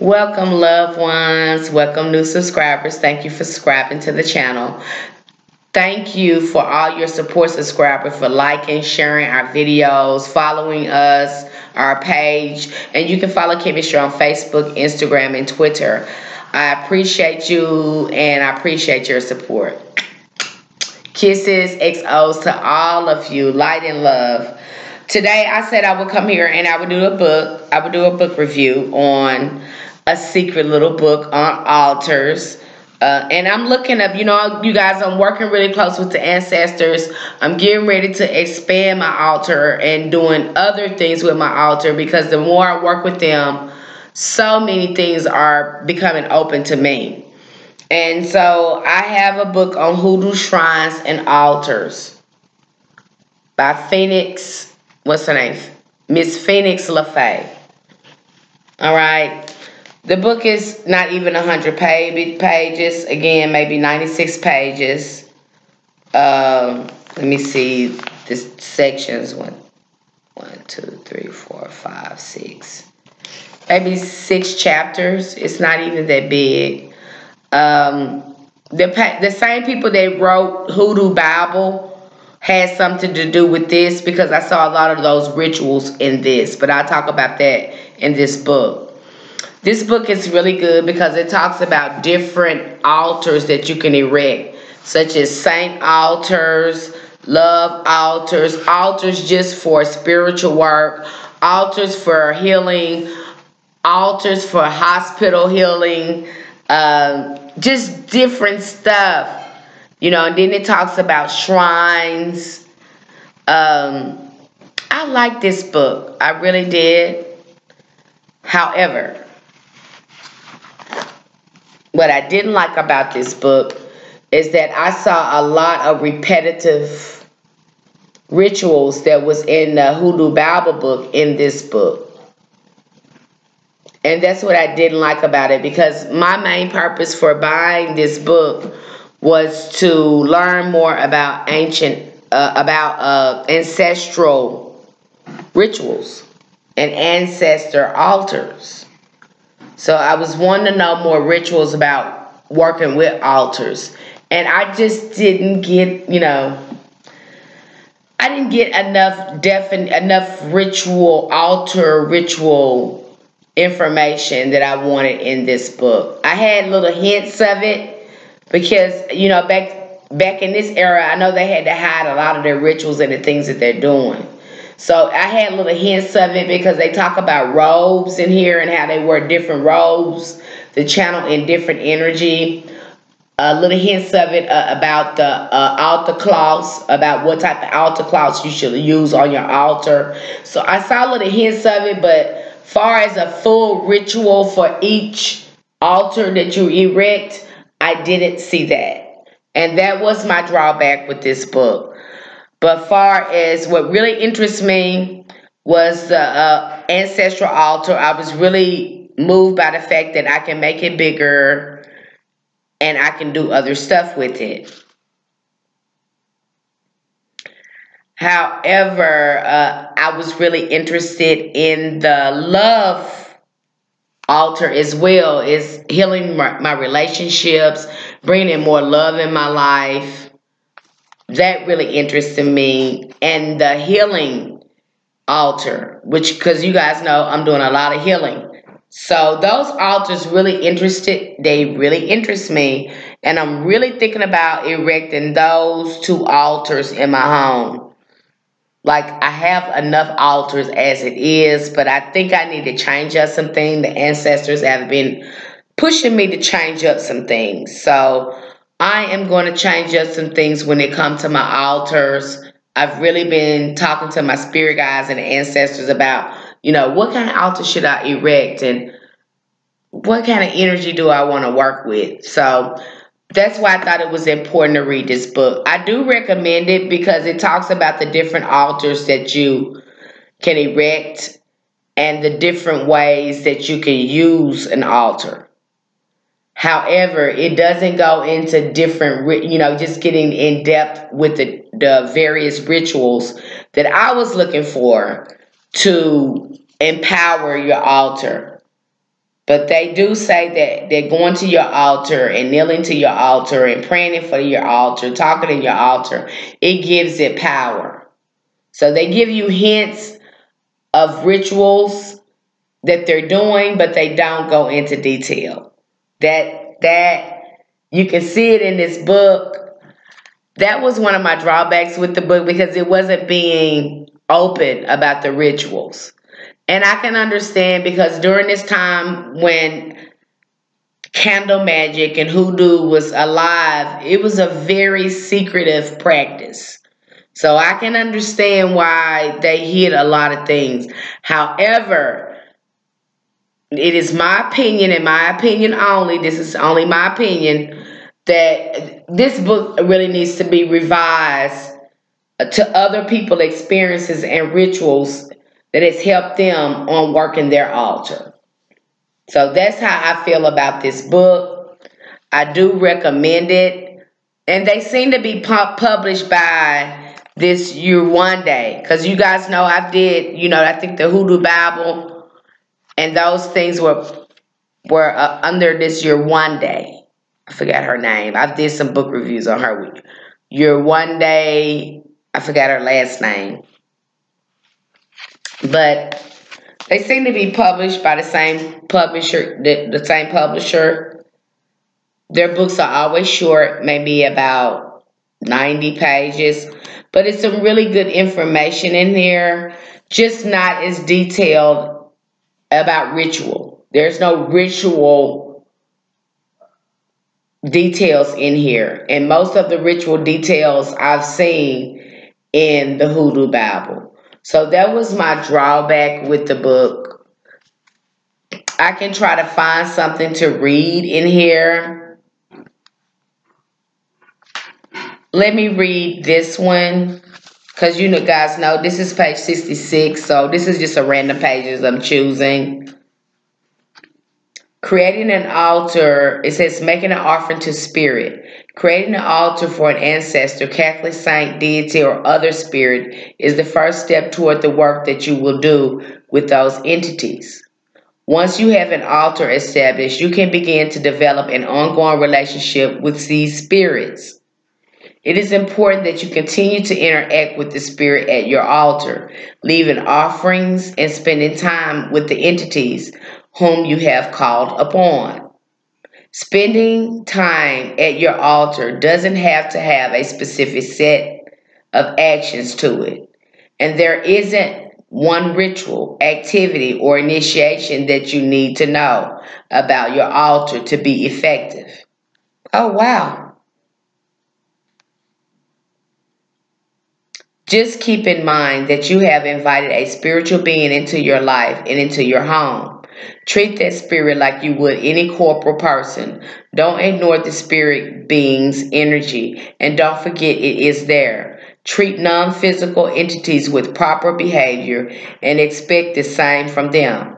Welcome, loved ones. Welcome, new subscribers. Thank you for subscribing to the channel. Thank you for all your support subscribers for liking, sharing our videos, following us, our page. And you can follow Kemancestry on Facebook, Instagram, and Twitter. I appreciate you and I appreciate your support. Kisses, XOs to all of you. Light and love. Today I said I would come here and I would do a book. I would do a book review on a secret little book on altars uh, and I'm looking up, you know, you guys, I'm working really close with the ancestors. I'm getting ready to expand my altar and doing other things with my altar because the more I work with them, so many things are becoming open to me. And so I have a book on hoodoo shrines and altars by Phoenix, what's her name? Miss Phoenix Lefae. All right. The book is not even 100 page, pages. Again, maybe 96 pages. Um, let me see the sections. One, one, two, three, four, five, six. Maybe six chapters. It's not even that big. Um, the, the same people that wrote Hoodoo Bible had something to do with this because I saw a lot of those rituals in this. But I'll talk about that in this book. This book is really good because it talks about different altars that you can erect, such as saint altars, love altars, altars just for spiritual work, altars for healing, altars for hospital healing, um, just different stuff. You know, and then it talks about shrines. Um, I like this book. I really did. However, what I didn't like about this book is that I saw a lot of repetitive rituals that was in the Hoodoo Bible book in this book. And that's what I didn't like about it because my main purpose for buying this book was to learn more about ancient, uh, about uh, ancestral rituals and ancestor altars. So I was wanting to know more rituals about working with altars. And I just didn't get, you know, I didn't get enough definite enough ritual altar ritual information that I wanted in this book. I had little hints of it because, you know, back back in this era, I know they had to hide a lot of their rituals and the things that they're doing. So I had little hints of it because they talk about robes in here and how they wear different robes, the channel in different energy. Uh, little hints of it uh, about the uh, altar cloths, about what type of altar cloths you should use on your altar. So I saw little hints of it, but far as a full ritual for each altar that you erect, I didn't see that. And that was my drawback with this book. But far as what really interests me was the uh, ancestral altar. I was really moved by the fact that I can make it bigger and I can do other stuff with it. However, uh, I was really interested in the love altar as well, is healing my, my relationships, bringing more love in my life. That really interested me. And the healing altar which because you guys know i'm doing a lot of healing. So those altars really interested they really interest me. And i'm really thinking about erecting those two altars in my home like i have enough altars as it is but i think i need to change up some things the ancestors have been pushing me to change up some things so I am going to change up some things when it comes to my altars. I've really been talking to my spirit guides and ancestors about, you know, what kind of altar should I erect and what kind of energy do I want to work with. So that's why I thought it was important to read this book. I do recommend it because it talks about the different altars that you can erect and the different ways that you can use an altar. However, it doesn't go into different, you know, just getting in depth with the, the various rituals that I was looking for to empower your altar. But they do say that they're going to your altar and kneeling to your altar and praying for your altar, talking to your altar. It gives it power. So they give you hints of rituals that they're doing, but they don't go into detail. That that you can see it in this book. That was one of my drawbacks with the book because it wasn't being open about the rituals. And I can understand because during this time when candle magic and hoodoo was alive, it was a very secretive practice. So I can understand why they hid a lot of things. However, it is my opinion, and my opinion only, this is only my opinion, that this book really needs to be revised to other people's experiences and rituals that has helped them on working their altar. So that's how I feel about this book. I do recommend it. And they seem to be published by this year one day. Because you guys know I did, you know, I think the Hoodoo Bible and those things were were uh, under this year one day. I forgot her name. I did some book reviews on her. Year one day, I forgot her last name. But they seem to be published by the same publisher, the, the same publisher. Their books are always short, maybe about 90 pages, but it's some really good information in there, just not as detailed about ritual. There's no ritual details in here, and most of the ritual details I've seen in the Hoodoo Bible. So that was my drawback with the book. I can try to find something to read in here. Let me read this one. Because you know, guys know this is page 66. So this is just a random pages I'm choosing. Creating an altar, it says making an offering to spirit. Creating an altar for an ancestor, Catholic saint, deity, or other spirit is the first step toward the work that you will do with those entities. Once you have an altar established, you can begin to develop an ongoing relationship with these spirits. It is important that you continue to interact with the spirit at your altar, leaving offerings and spending time with the entities whom you have called upon. Spending time at your altar doesn't have to have a specific set of actions to it. And there isn't one ritual, activity, or initiation that you need to know about your altar to be effective. Oh, wow. Just keep in mind that you have invited a spiritual being into your life and into your home. Treat that spirit like you would any corporal person. Don't ignore the spirit being's energy and don't forget it is there. Treat non physical entities with proper behavior and expect the same from them.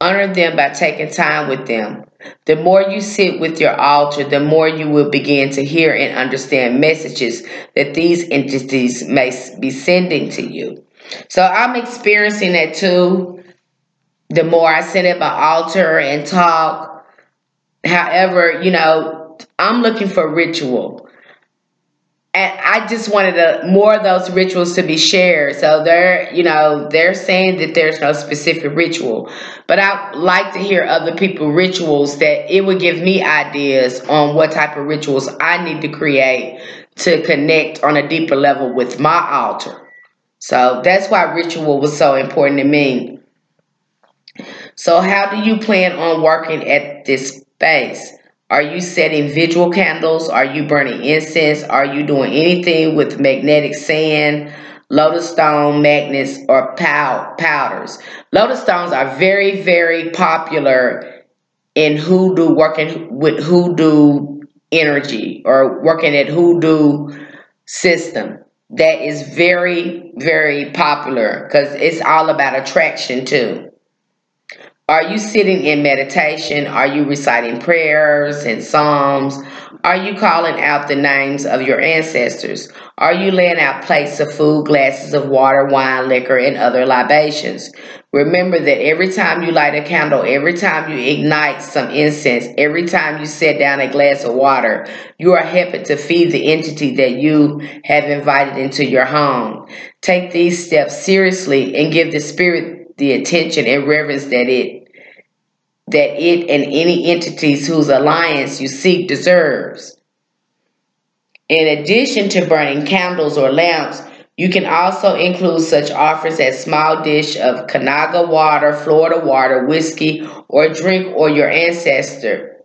Honor them by taking time with them. The more you sit with your altar, the more you will begin to hear and understand messages that these entities may be sending to you. So I'm experiencing that too the more I sit at my altar and talk. However, you know, I'm looking for ritual. And I just wanted more of those rituals to be shared. So they're, you know, they're saying that there's no specific ritual. But I like to hear other people rituals that it would give me ideas on what type of rituals I need to create to connect on a deeper level with my altar. So that's why ritual was so important to me. So how do you plan on working at this space? Are you setting vigil candles? Are you burning incense? Are you doing anything with magnetic sand, lodestone magnets, or pow powders? Lodestones are very, very popular in hoodoo, working with hoodoo energy or working at hoodoo system. That is very, very popular because it's all about attraction too. Are you sitting in meditation? Are you reciting prayers and psalms? Are you calling out the names of your ancestors? Are you laying out plates of food, glasses of water, wine, liquor, and other libations? Remember that every time you light a candle, every time you ignite some incense, every time you set down a glass of water, you are helping to feed the entity that you have invited into your home. Take these steps seriously and give the spirit the attention and reverence that it that it and any entities whose alliance you seek deserves. In addition to burning candles or lamps, you can also include such offers as small dish of Kananga water, Florida water, whiskey, or drink or your ancestor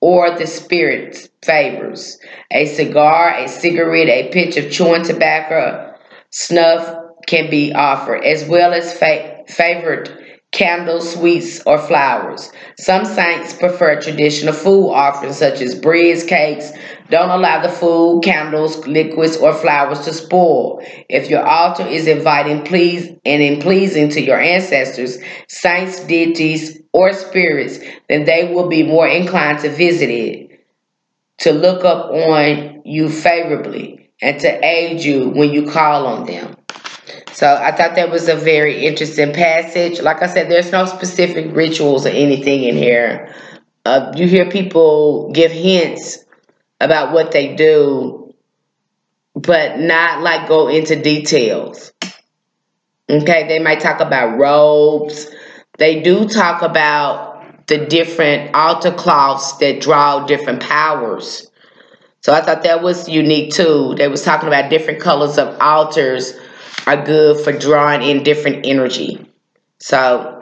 or the spirit's favors. A cigar, a cigarette, a pinch of chewing tobacco, snuff can be offered, as well as fa- favored candles, sweets, or flowers. Some saints prefer traditional food offerings such as breads, cakes. Don't allow the food, candles, liquids, or flowers to spoil. If your altar is inviting please and in pleasing to your ancestors, saints, deities, or spirits, then they will be more inclined to visit it, to look up on you favorably, and to aid you when you call on them. So I thought that was a very interesting passage. Like I said, there's no specific rituals or anything in here. Uh, you hear people give hints about what they do, but not like go into details. Okay, they might talk about robes. They do talk about the different altar cloths that draw different powers. So I thought that was unique too. They was talking about different colors of altars are good for drawing in different energy. So,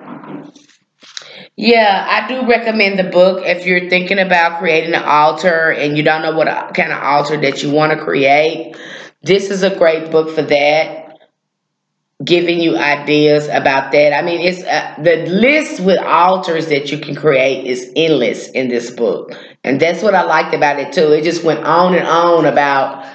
yeah, I do recommend the book if you're thinking about creating an altar and you don't know what kind of altar that you want to create. This is a great book for that. Giving you ideas about that. I mean, it's uh, the list with altars that you can create is endless in this book, and that's what I liked about it too. It just went on and on about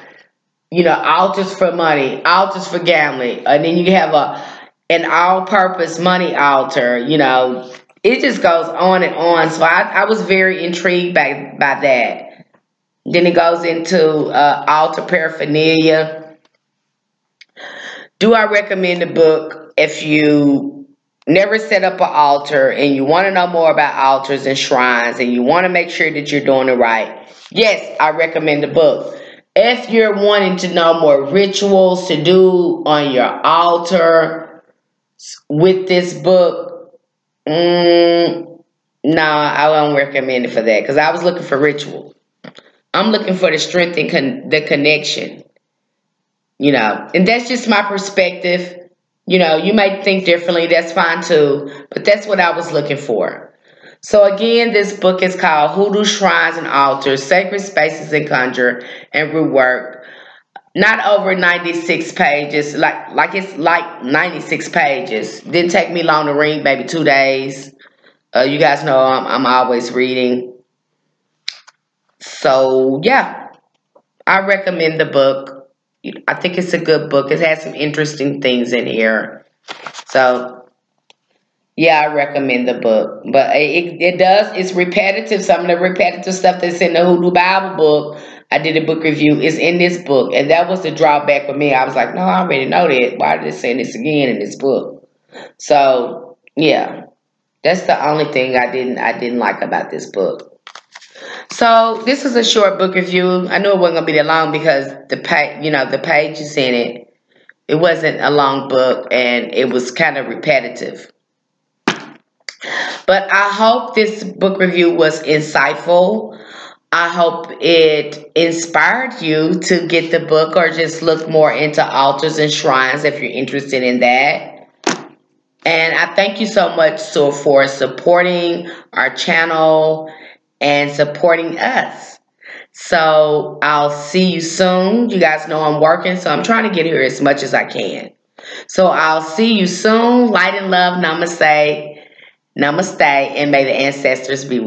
you know, altars for money, altars for gambling, and then you have a an all-purpose money altar. You know, it just goes on and on. So I, I was very intrigued by by that. Then it goes into uh, altar paraphernalia. Do I recommend the book if you never set up an altar and you want to know more about altars and shrines and you want to make sure that you're doing it right? Yes, I recommend the book. If you're wanting to know more rituals to do on your altar with this book, mm, no, I won't recommend it for that because I was looking for ritual. I'm looking for the strength and con- the connection, you know, and that's just my perspective. You know, you might think differently, that's fine too, but that's what I was looking for. So again, this book is called Hoodoo Shrines and Altars, Sacred Spaces and Conjure and Rootwork. Not over 96 pages, like like it's like 96 pages. Didn't take me long to read, maybe two days. Uh, you guys know I'm, I'm always reading. So yeah, I recommend the book. I think it's a good book. It has some interesting things in here. So yeah, I recommend the book, but it, it does. It's repetitive. Some of the repetitive stuff that's in the Hoodoo Bible book, I did a book review, It's in this book, and that was the drawback for me. I was like, no, I already know that. Why are they saying this again in this book? So yeah, that's the only thing I didn't I didn't like about this book. So this is a short book review. I knew it wasn't gonna be that long because the page, you know, the pages in it. It wasn't a long book, and it was kind of repetitive. But I hope this book review was insightful. I hope it inspired you to get the book or just look more into altars and shrines if you're interested in that. And I thank you so much so for supporting our channel and supporting us. So I'll see you soon. You guys know I'm working, so I'm trying to get here as much as I can. So I'll see you soon. Light and love. Namaste. Namaste, and may the ancestors be